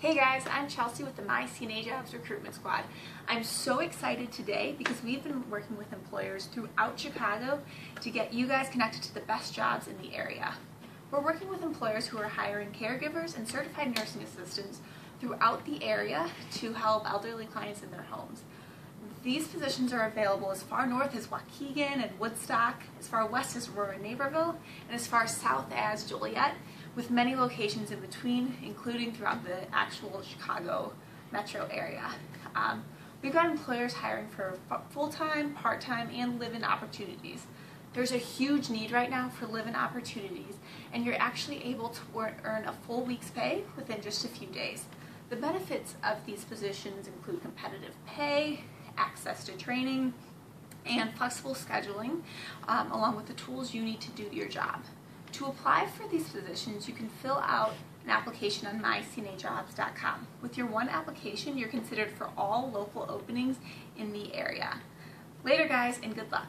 Hey guys, I'm Chelsea with the My CNA Jobs Recruitment Squad. I'm so excited today because we've been working with employers throughout Chicago to get you guys connected to the best jobs in the area. We're working with employers who are hiring caregivers and certified nursing assistants throughout the area to help elderly clients in their homes. These positions are available as far north as Waukegan and Woodstock, as far west as Aurora Naperville, and as far south as Joliet, with many locations in between, including throughout the actual Chicago metro area. Um, we've got employers hiring for full-time, part-time, and live-in opportunities. There's a huge need right now for live-in opportunities, and you're actually able to earn a full week's pay within just a few days. The benefits of these positions include competitive pay, access to training, and flexible scheduling, um, along with the tools you need to do your job. To apply for these positions, you can fill out an application on mycnajobs.com. With your one application, you're considered for all local openings in the area. Later, guys, and good luck.